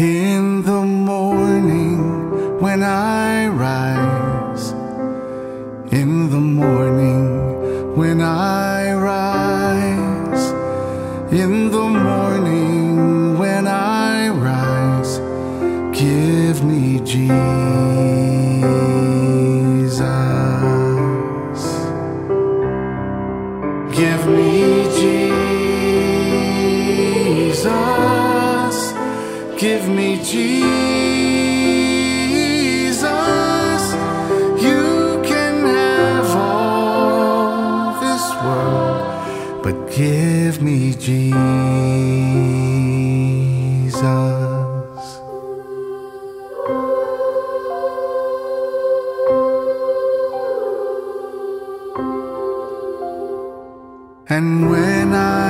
In the morning when I rise, in the morning when I rise, in the morning when I rise, give me Jesus. Give me Jesus. You can have all this world but give me Jesus. And when I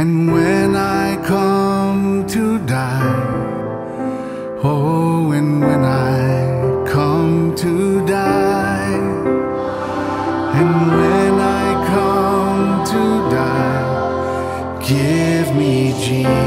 And when I come to die, oh, and when I come to die, and when I come to die, give me Jesus.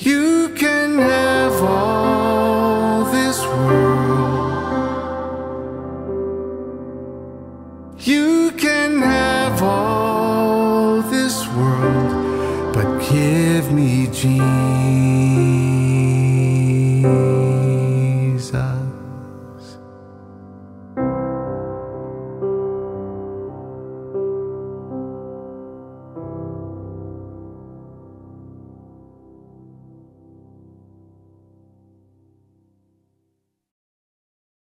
You can have all this world. You can have all this world, but give me Jesus.